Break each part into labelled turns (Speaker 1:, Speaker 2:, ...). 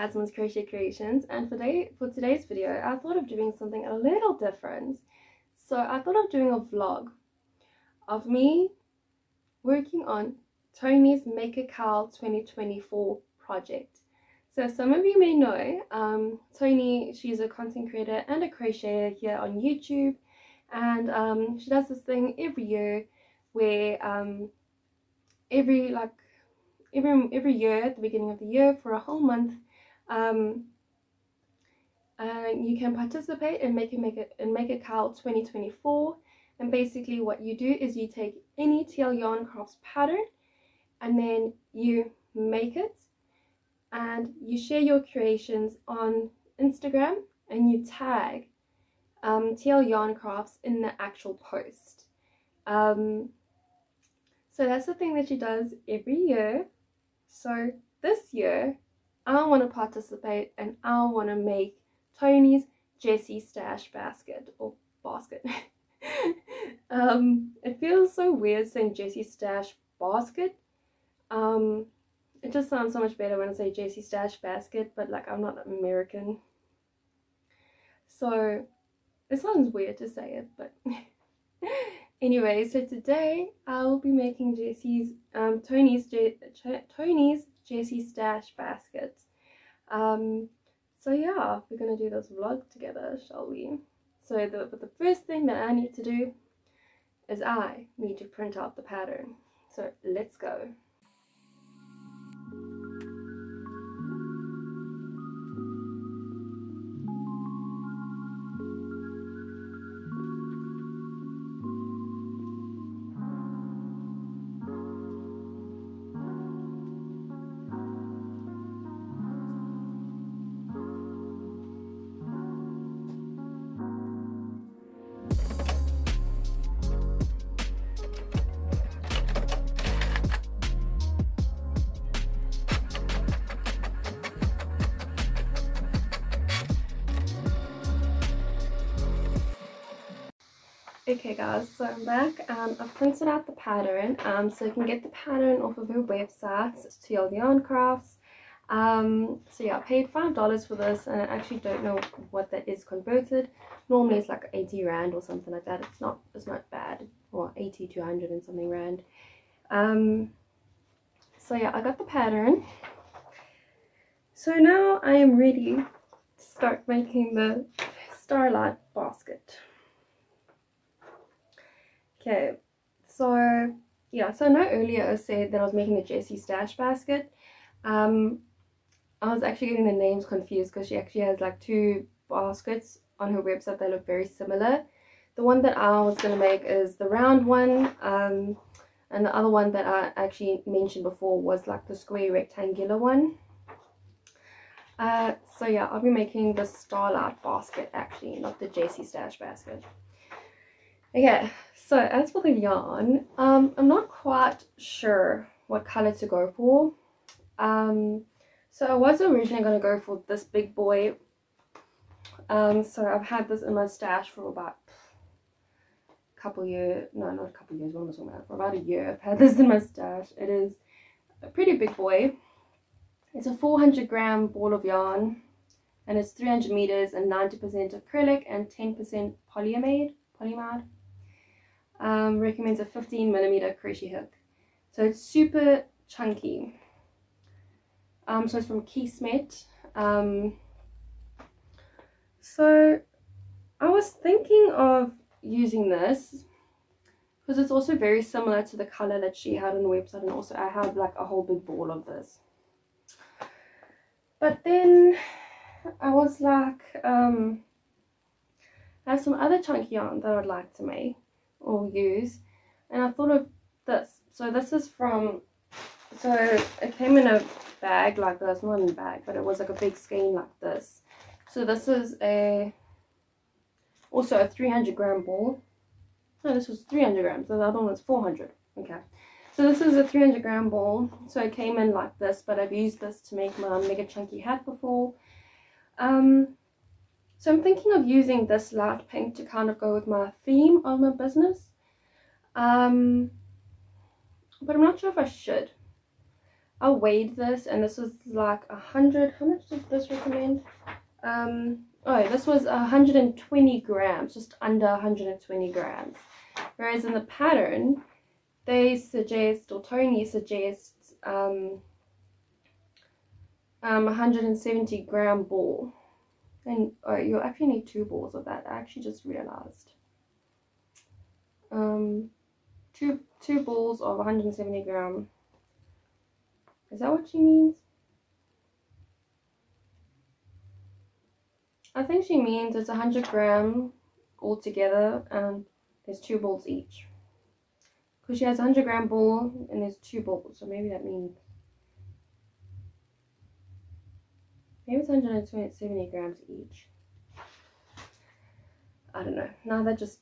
Speaker 1: Tasmin's Crochet Creations and for, day, for today's video I thought of doing something a little different. So I thought of doing a vlog of me working on Toni's Make a Cowl 2024 project. So some of you may know um, Tony, she's a content creator and a crocheter here on YouTube and um, she does this thing every year where um, every like every every year at the beginning of the year for a whole month um, uh, you can participate and make it make it and MakeItCal 2024 and basically what you do is you take any TL yarn crafts pattern and then you make it. And you share your creations on Instagram and you tag um, TL yarn crafts in the actual post. Um, so that's the thing that she does every year. So this year, I want to participate and I want to make Toni's Jessie stash basket or basket. um, it feels so weird saying Jessie stash basket. Um, it just sounds so much better when I say Jessie stash basket, but like I'm not American. So it sounds weird to say it, but Anyway, so today I will be making Jessie's, um, Toni's, Je Toni's Jessie Stash basket. Um, so yeah, we're gonna do this vlog together, shall we? So the, but the first thing that I need to do is I need to print out the pattern. So let's go. Okay guys, so I'm back and I've printed out the pattern um, so you can get the pattern off of her website, it's TL Yarn Crafts. Um, so yeah, I paid $5 for this and I actually don't know what that is converted. Normally it's like 80 Rand or something like that. It's not it's not bad. Or 80 to 100 and something Rand. Um, so yeah, I got the pattern. So now I am ready to start making the starlight basket. Okay, so yeah, so I know earlier I said that I was making a Jessie stash basket. Um, I was actually getting the names confused because she actually has like two baskets on her website that look very similar. The one that I was going to make is the round one, um, and the other one that I actually mentioned before was like the square rectangular one. Uh, so yeah, I'll be making the starlight basket actually, not the Jessie stash basket. Okay, so as for the yarn, um, I'm not quite sure what color to go for. Um, so I was originally going to go for this big boy. Um, so I've had this in my stash for about a couple years, no, not a couple years, what am I talking about? For about a year, I've had this in my stash. It is a pretty big boy. It's a 400 gram ball of yarn and it's 300 meters and 90% acrylic and 10% polyamide, polyamide um, recommends a 15 millimeter crochet hook. So it's super chunky. Um, so it's from Keesmet. Um, so I was thinking of using this because it's also very similar to the color that she had on the website and also I have like a whole big ball of this. But then I was like, um, I have some other chunky yarn that I'd like to make or use. And I thought of this so this is from so it came in a bag like this not in a bag but it was like a big skein like this. So this is a also a 300 gram ball. No this was 300 grams the other one was 400 okay. So this is a 300 gram ball so it came in like this but I've used this to make my mega chunky hat before. Um so I'm thinking of using this light pink to kind of go with my theme of my business. Um, but I'm not sure if I should. I weighed this and this was like a hundred. How much did this recommend? Um, oh, this was 120 grams, just under 120 grams. Whereas in the pattern, they suggest, or Toni suggests, um, um, 170 gram ball. And oh, you actually need two balls of that. I actually just realized. Um, two two balls of 170 gram. Is that what she means? I think she means it's 100 gram altogether and there's two balls each. Because she has a 100 gram ball and there's two balls, so maybe that means. Maybe it's 170 grams each. I don't know. Now that just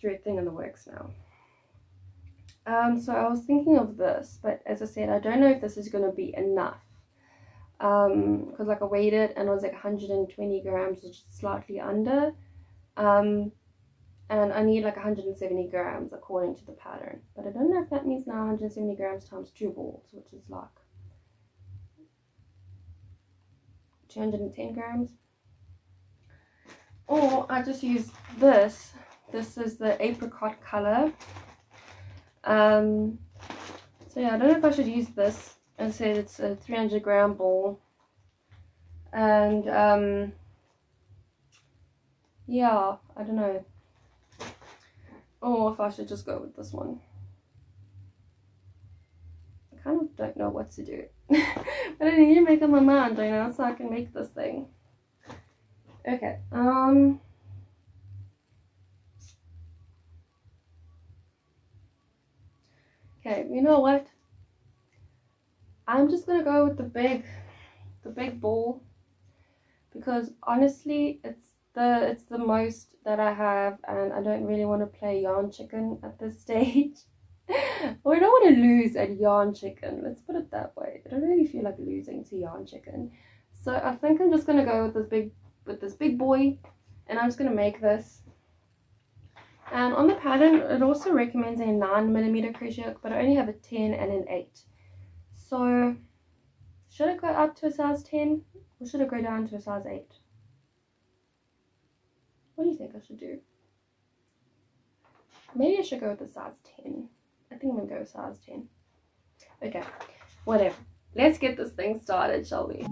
Speaker 1: threw a thing in the works now. Um, so I was thinking of this, but as I said, I don't know if this is going to be enough. Um, because like I weighed it and it was like 120 grams, which is slightly under. Um, and I need like 170 grams according to the pattern. But I don't know if that means now 170 grams times two balls, which is like 210 grams. Or I just use this. This is the apricot color. Um, so yeah, I don't know if I should use this and say it's a 300 gram ball. And um, yeah, I don't know. Or if I should just go with this one. I kind of don't know what to do. But I need to make up my mind, you know, so I can make this thing. Okay, um... Okay, you know what? I'm just gonna go with the big, the big ball, because honestly, it's the it's the most that I have, and I don't really want to play yarn chicken at this stage. I don't want to lose at yarn chicken. Let's put it that way. I don't really feel like losing to yarn chicken, so I think I'm just gonna go with this big with this big boy, and I'm just gonna make this and on the pattern, it also recommends a 9 millimeter crochet hook, but I only have a 10 and an 8. So, should I go up to a size 10 or should I go down to a size 8? What do you think I should do? Maybe I should go with a size 10. I think I'm to go size 10. Okay, whatever. Let's get this thing started, shall we?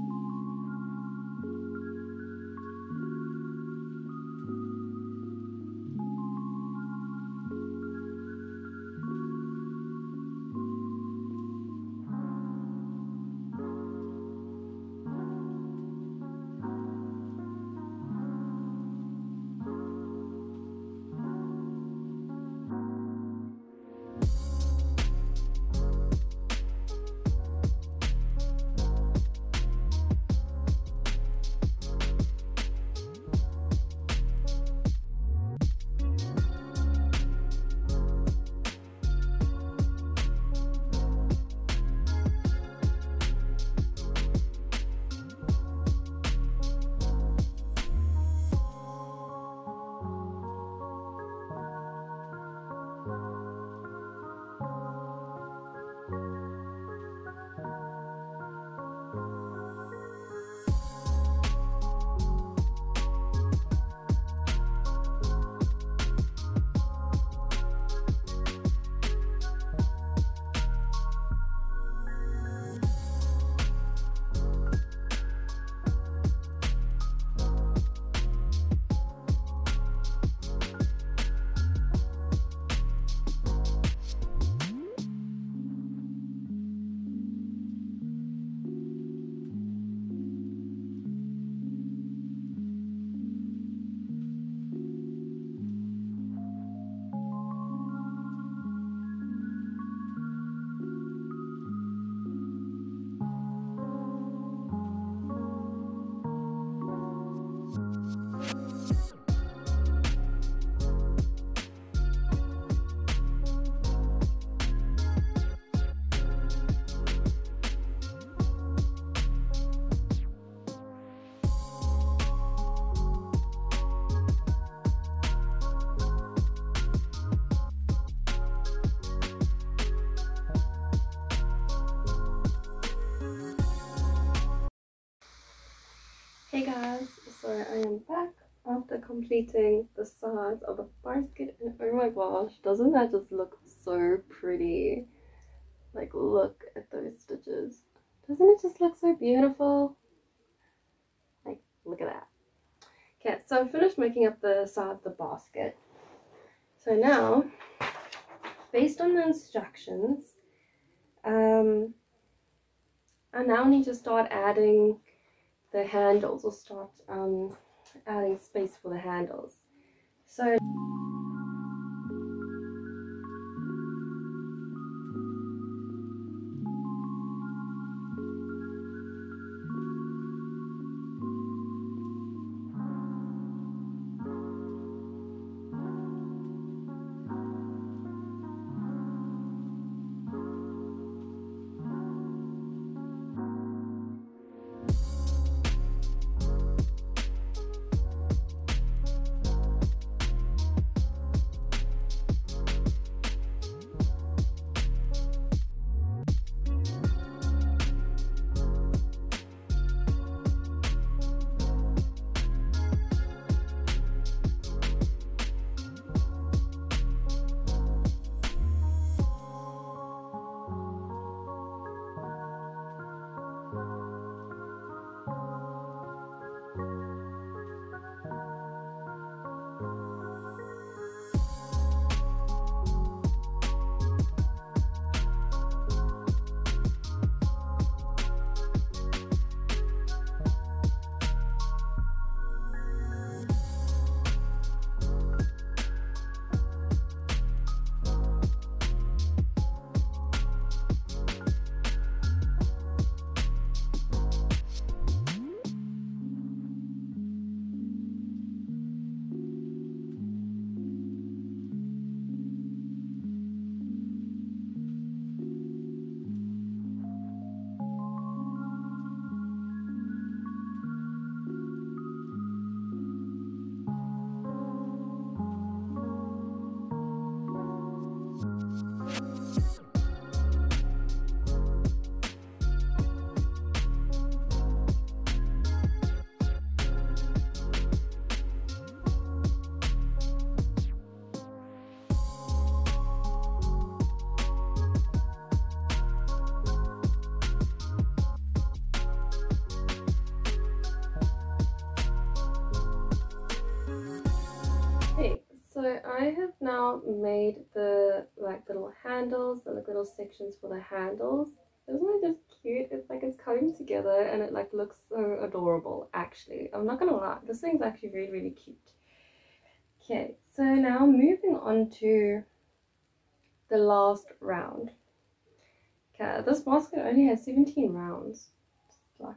Speaker 1: Hey guys, so I am back after completing the sides of the basket and oh my gosh, doesn't that just look so pretty? Like look at those stitches. Doesn't it just look so beautiful? Like look at that. Okay, so I finished making up the side of the basket. So now, based on the instructions, um, I now need to start adding the handles or start um, adding space for the handles. So I have now made the like little handles, the like, little sections for the handles. Isn't it just cute? It's like it's coming together and it like looks so adorable actually. I'm not gonna lie, this thing's actually really really cute. Okay, so now moving on to the last round. Okay, this basket only has 17 rounds. Like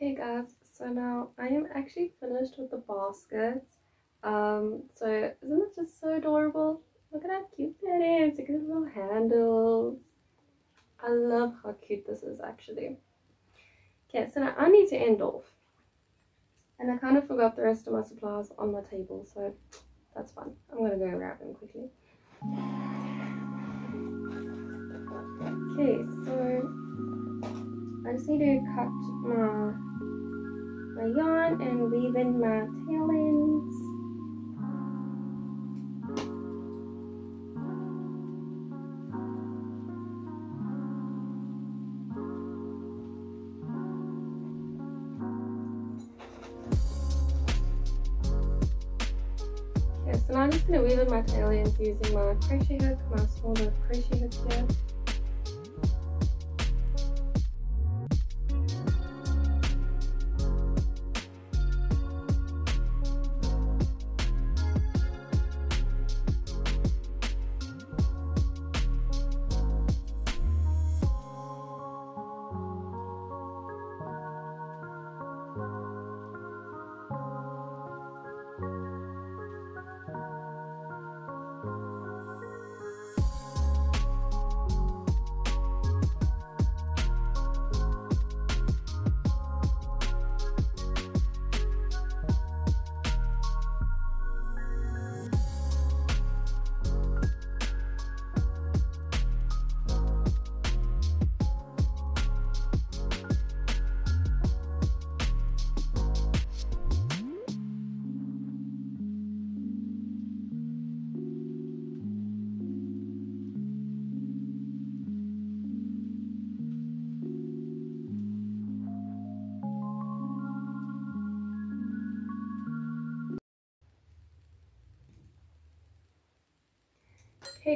Speaker 1: Okay guys, so now I am actually finished with the basket. Um, so isn't it just so adorable? Look at how cute that is. Look at the little handles. I love how cute this is actually. Okay, so now I need to end off. And I kind of forgot the rest of my supplies on my table, so that's fine. I'm gonna go grab them quickly. Okay, so I just need to cut my my yarn and weave in my tail ends. Okay, so now I'm just going to weave in my tail ends using my crochet hook, my smaller crochet hook here.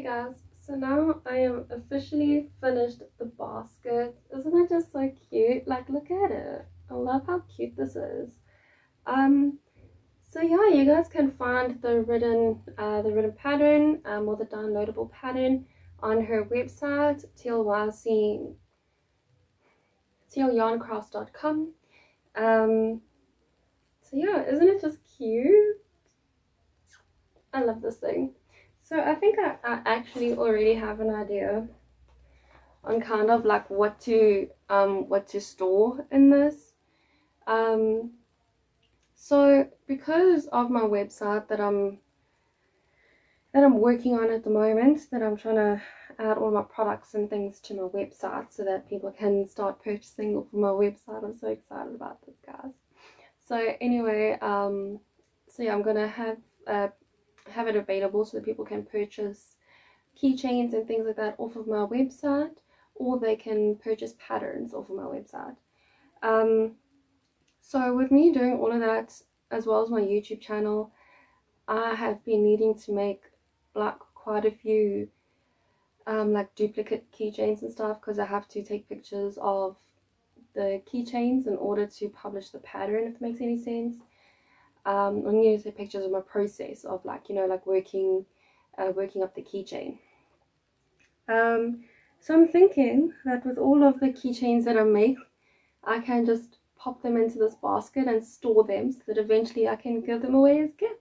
Speaker 1: Guys, so now I am officially finished the basket. Isn't it just so cute? Like look at it. I love how cute this is. Um so yeah, you guys can find the written uh, the written pattern um, or the downloadable pattern on her website, tlyc tlyarncrafts.com. Um so yeah, isn't it just cute? I love this thing. So I think I, I actually already have an idea on kind of like what to um what to store in this. Um so because of my website that I'm that I'm working on at the moment, that I'm trying to add all my products and things to my website so that people can start purchasing of my website. I'm so excited about this guys. So anyway, um so yeah I'm gonna have uh have it available so that people can purchase keychains and things like that off of my website or they can purchase patterns off of my website. Um, so with me doing all of that as well as my youtube channel i have been needing to make like quite a few um, like duplicate keychains and stuff because i have to take pictures of the keychains in order to publish the pattern if it makes any sense um, I'm going to take pictures of my process of like, you know, like working, uh, working up the keychain. Um, so I'm thinking that with all of the keychains that I make, I can just pop them into this basket and store them so that eventually I can give them away as gifts.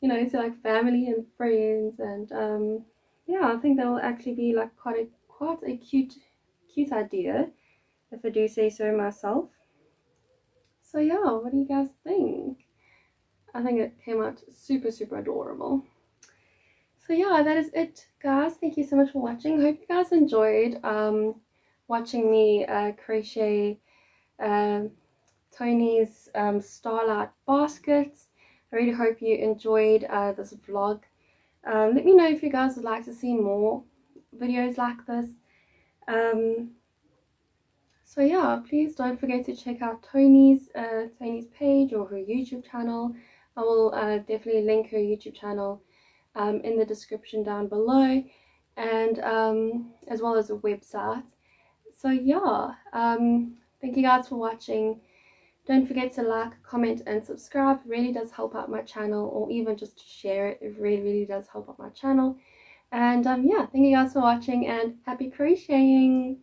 Speaker 1: You know, to like family and friends and um, yeah, I think that will actually be like quite a quite a cute cute idea if I do say so myself. So yeah, what do you guys think? I think it came out super, super adorable. So yeah, that is it, guys. Thank you so much for watching. Hope you guys enjoyed um, watching me uh, crochet uh, Toni's um, Starlight baskets. I really hope you enjoyed uh, this vlog. Um, let me know if you guys would like to see more videos like this. Um, so yeah please don't forget to check out Toni's uh, Toni's page or her YouTube channel. I will uh, definitely link her YouTube channel um, in the description down below and um, as well as a website. So yeah um, thank you guys for watching. Don't forget to like comment and subscribe. It really does help out my channel or even just share it. It really really does help out my channel. And um, yeah thank you guys for watching and happy crocheting